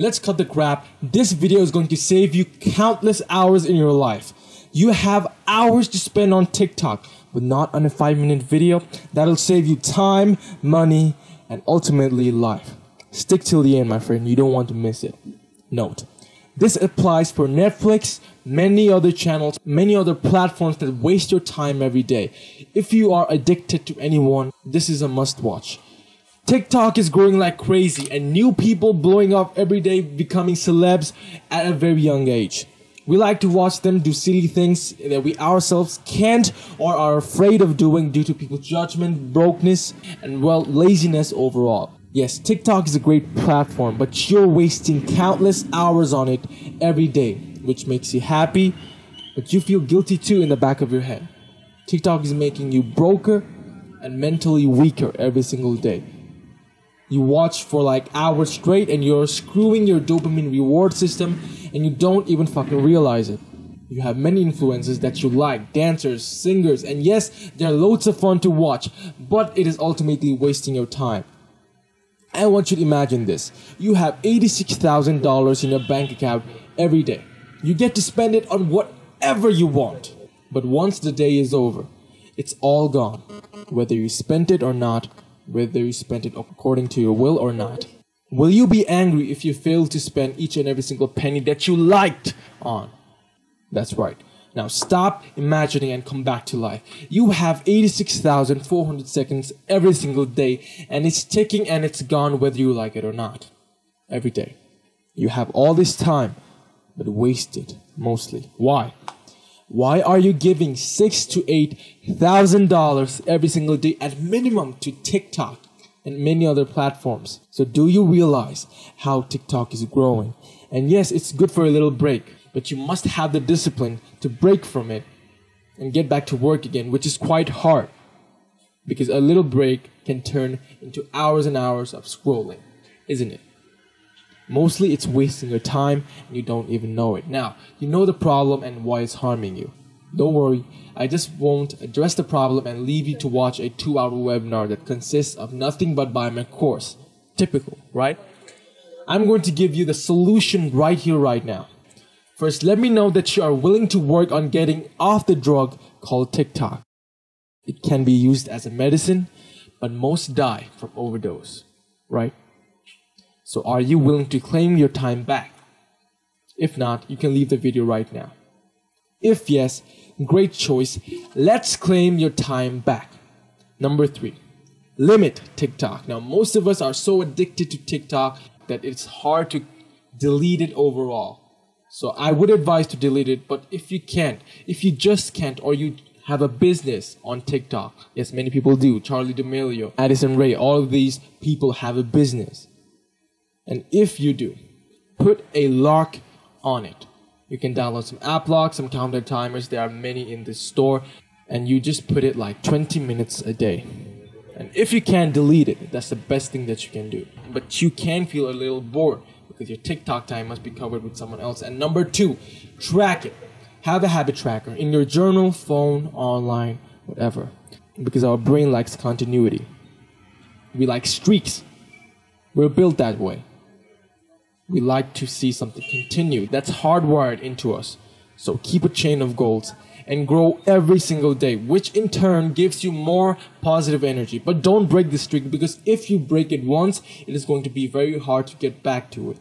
Let's cut the crap. This video is going to save you countless hours in your life. You have hours to spend on TikTok, but not on a 5 minute video. That'll save you time, money, and ultimately life. Stick till the end, my friend. You don't want to miss it. Note. This applies for Netflix, many other channels, many other platforms that waste your time every day. If you are addicted to anyone, this is a must watch. TikTok is growing like crazy and new people blowing up every day becoming celebs at a very young age. We like to watch them do silly things that we ourselves can't or are afraid of doing due to people's judgment, brokenness, and well, laziness overall. Yes, TikTok is a great platform, but you're wasting countless hours on it every day, which makes you happy, but you feel guilty too in the back of your head. TikTok is making you broker and mentally weaker every single day you watch for like hours straight and you're screwing your dopamine reward system and you don't even fucking realize it. You have many influences that you like, dancers, singers, and yes, they're loads of fun to watch, but it is ultimately wasting your time. I want you to imagine this. You have $86,000 in your bank account every day. You get to spend it on whatever you want. But once the day is over, it's all gone. Whether you spent it or not, whether you spent it according to your will or not. Will you be angry if you fail to spend each and every single penny that you liked on? That's right. Now stop imagining and come back to life. You have 86,400 seconds every single day and it's ticking and it's gone whether you like it or not. Every day. You have all this time, but wasted mostly. Why? Why are you giving six to eight thousand dollars every single day at minimum to TikTok and many other platforms? So do you realize how TikTok is growing? And yes, it's good for a little break, but you must have the discipline to break from it and get back to work again, which is quite hard because a little break can turn into hours and hours of scrolling, isn't it? Mostly it's wasting your time and you don't even know it. Now, you know the problem and why it's harming you. Don't worry, I just won't address the problem and leave you to watch a two hour webinar that consists of nothing but buy my course. Typical, right? I'm going to give you the solution right here, right now. First, let me know that you are willing to work on getting off the drug called TikTok. It can be used as a medicine, but most die from overdose, right? So are you willing to claim your time back? If not, you can leave the video right now. If yes, great choice. Let's claim your time back. Number three, limit TikTok. Now, most of us are so addicted to TikTok that it's hard to delete it overall. So I would advise to delete it, but if you can't, if you just can't, or you have a business on TikTok, yes, many people do. Charli D'Amelio, Addison Rae, all of these people have a business. And if you do, put a lock on it. You can download some app locks, some counter timers. There are many in the store. And you just put it like 20 minutes a day. And if you can delete it, that's the best thing that you can do. But you can feel a little bored because your TikTok time must be covered with someone else. And number two, track it. Have a habit tracker in your journal, phone, online, whatever. Because our brain likes continuity. We like streaks. We're built that way we like to see something continue. That's hardwired into us. So keep a chain of goals and grow every single day, which in turn gives you more positive energy. But don't break the streak because if you break it once, it is going to be very hard to get back to it.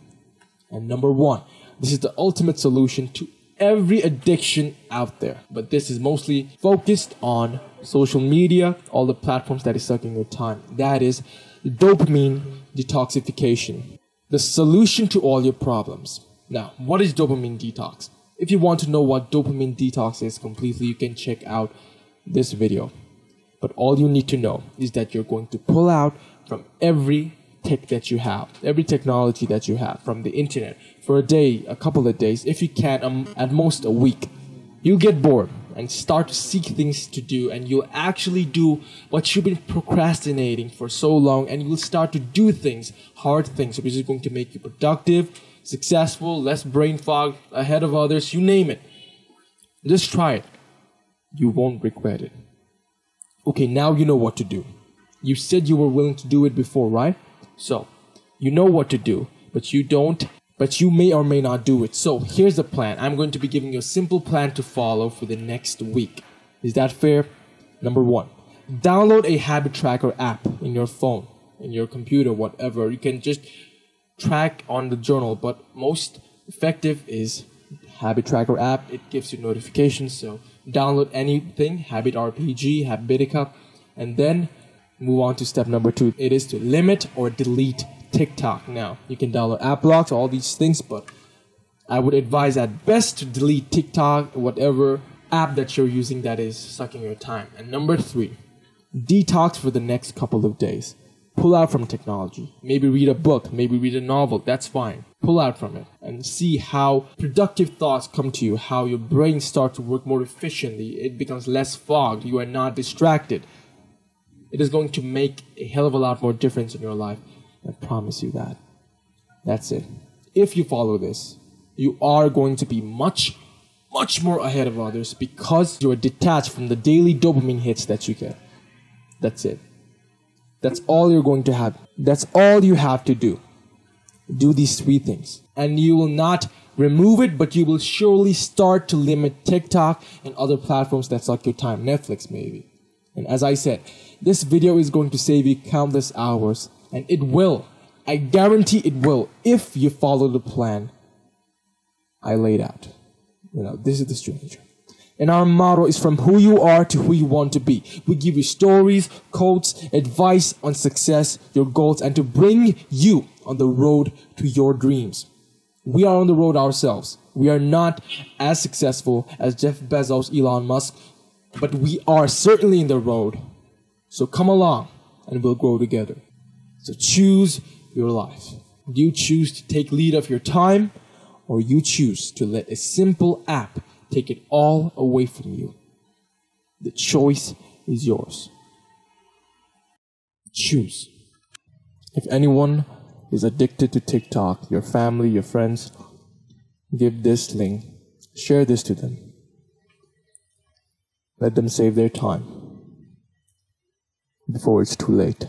And number one, this is the ultimate solution to every addiction out there. But this is mostly focused on social media, all the platforms that is sucking your time. That is dopamine detoxification the solution to all your problems. Now, what is dopamine detox? If you want to know what dopamine detox is completely, you can check out this video. But all you need to know is that you're going to pull out from every tech that you have, every technology that you have from the internet for a day, a couple of days, if you can, um, at most a week. You get bored and start to seek things to do and you'll actually do what you've been procrastinating for so long and you'll start to do things, hard things, which is going to make you productive, successful, less brain fog, ahead of others, you name it. Just try it. You won't regret it. Okay, now you know what to do. You said you were willing to do it before, right? So, you know what to do, but you don't but you may or may not do it. So here's the plan. I'm going to be giving you a simple plan to follow for the next week. Is that fair? Number one, download a habit tracker app in your phone, in your computer, whatever. You can just track on the journal, but most effective is habit tracker app. It gives you notifications. So download anything, Habit RPG, Habitica, and then move on to step number two. It is to limit or delete TikTok. Now, you can download app blocks, all these things, but I would advise at best to delete TikTok, whatever app that you're using that is sucking your time. And number three, detox for the next couple of days. Pull out from technology. Maybe read a book, maybe read a novel, that's fine. Pull out from it and see how productive thoughts come to you, how your brain starts to work more efficiently. It becomes less fogged, you are not distracted. It is going to make a hell of a lot more difference in your life. I promise you that. That's it. If you follow this, you are going to be much, much more ahead of others because you are detached from the daily dopamine hits that you get. That's it. That's all you're going to have. That's all you have to do. Do these three things. And you will not remove it, but you will surely start to limit TikTok and other platforms that suck your time. Netflix, maybe. And as I said, this video is going to save you countless hours and it will. I guarantee it will if you follow the plan I laid out. You know, this is the stranger. And our motto is from who you are to who you want to be. We give you stories, quotes, advice on success, your goals, and to bring you on the road to your dreams. We are on the road ourselves. We are not as successful as Jeff Bezos, Elon Musk, but we are certainly in the road. So come along and we'll grow together. So choose your life. Do you choose to take lead of your time or you choose to let a simple app take it all away from you? The choice is yours. Choose. If anyone is addicted to TikTok, your family, your friends, give this link, share this to them. Let them save their time before it's too late.